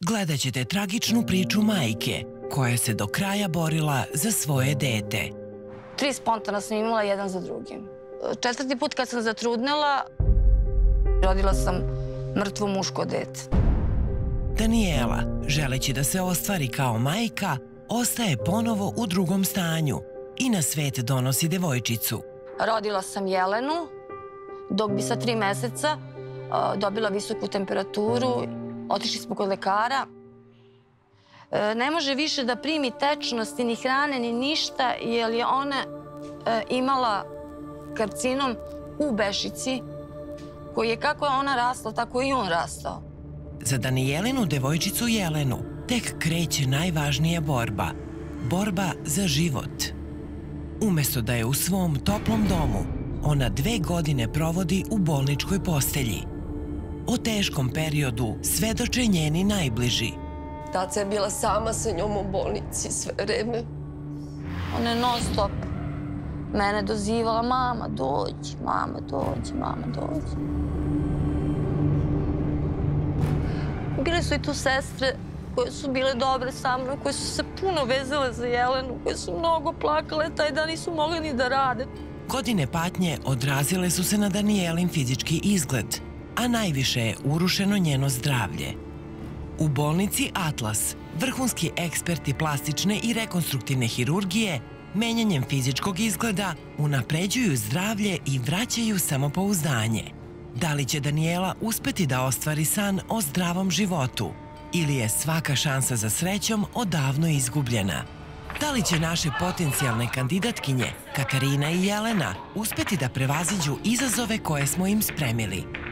Gledat ćete tragičnu priču majke koja se do kraja borila za svoje dete. Tri spontana sam imala jedan za drugim. Četvrti put kad sam zatrudnela, rodila sam mrtvo muško dete. Daniela, želeći da se ostvari kao majka, ostaje ponovo u drugom stanju i na svet donosi devojčicu. Rodila sam Jelenu, dok bi sa tri meseca dobila visoku temperaturu. Otišli smo kod lekara. E, ne može više da primi tečnosti, ni hrane, ni ništa, jer je ona e, imala karcinom u bešici, koji je kako je ona rasla, tako i on rastao. Za Danijelinu devojčicu Jelenu tek kreće najvažnija borba. Borba za život. Umesto da je u svom toplom domu, ona dve godine provodi u bolničkoj postelji. O teškom periodu svedoče njeni najbliži. Taca je bila sama sa njom u bolnici sve vreme. Ona je non stop mene dozivala, mama dođi, mama dođi, mama dođi. Bile su i tu sestre koje su bile dobre sa mnom, koje su se puno vezale za Jelenu, koje su mnogo plakale taj dan nisu mogle ni da rade. Godine patnje odrazile su se na Danijelin fizički izgled, a najviše je urušeno njeno zdravlje. U bolnici Atlas, vrhunski eksperti plastične i rekonstruktivne hirurgije menjanjem fizičkog izgleda unapređuju zdravlje i vraćaju samopouzdanje. Da li će Daniela uspeti da ostvari san o zdravom životu ili je svaka šansa za srećom odavno izgubljena? Da li će naše potencijalne kandidatkinje, Katarina i Jelena, uspeti da prevaziđu izazove koje smo im spremili?